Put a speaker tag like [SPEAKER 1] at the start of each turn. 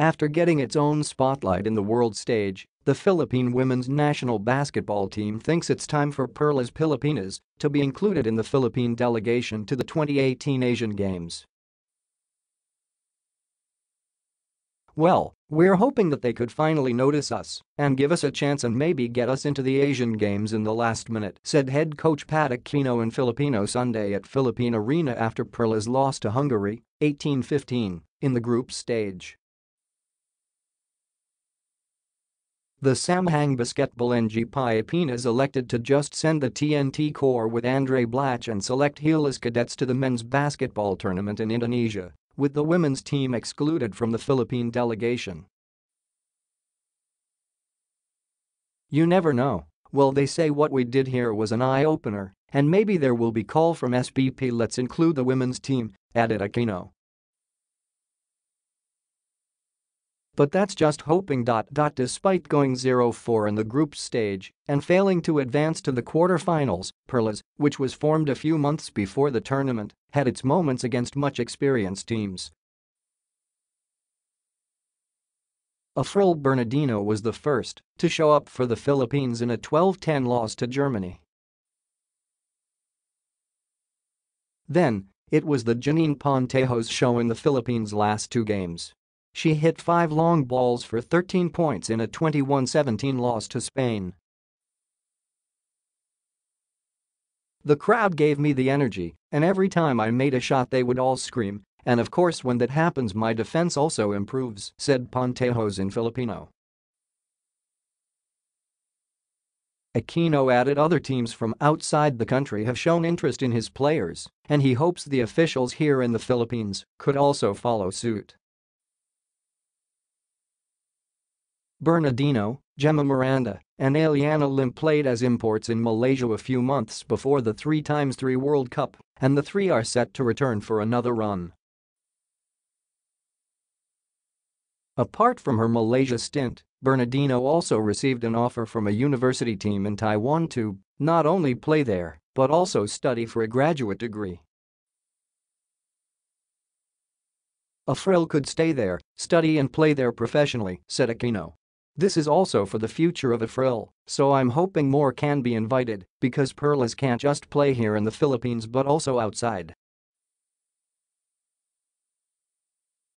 [SPEAKER 1] After getting its own spotlight in the world stage, the Philippine women's national basketball team thinks it's time for Perlas Pilipinas to be included in the Philippine delegation to the 2018 Asian Games. Well, we're hoping that they could finally notice us and give us a chance and maybe get us into the Asian Games in the last minute, said head coach Pat Aquino in Filipino Sunday at Philippine Arena after Perlas lost to Hungary 18-15 in the group stage. The Samahang Basketbol NG Pilipinas elected to just send the TNT core with Andray Blatche and select Gilas cadets to the men's basketball tournament in Indonesia with the women's team excluded from the Philippine delegation. You never know. Well they say what we did here was an eye-opener, and maybe there will be call from SBP let's include the women's team, added Aquino. But that's just hoping. Despite going 0-4 in the group stage and failing to advance to the quarterfinals, Perlas, which was formed a few months before the tournament, had its moments against much experienced teams. Afril Bernardino was the first to show up for the Philippines in a 12-10 loss to Germany. Then, it was the Janine Pontejos show in the Philippines' last two games. She hit five long balls for 13 points in a 21-17 loss to Spain. The crowd gave me the energy, and every time I made a shot they would all scream, and of course when that happens my defense also improves, said Pontejos in Filipino. Aquino added other teams from outside the country have shown interest in his players, and he hopes the officials here in the Philippines could also follow suit. Bernardino, Gemma Miranda, and Allana Lim played as imports in Malaysia a few months before the 3x3 World Cup, and the three are set to return for another run. Apart from her Malaysia stint, Bernardino also received an offer from a university team in Taiwan to not only play there, but also study for a graduate degree. Afril could stay there, study and play there professionally, said Aquino. This is also for the future of Afril, so I'm hoping more can be invited because Perlas can't just play here in the Philippines but also outside.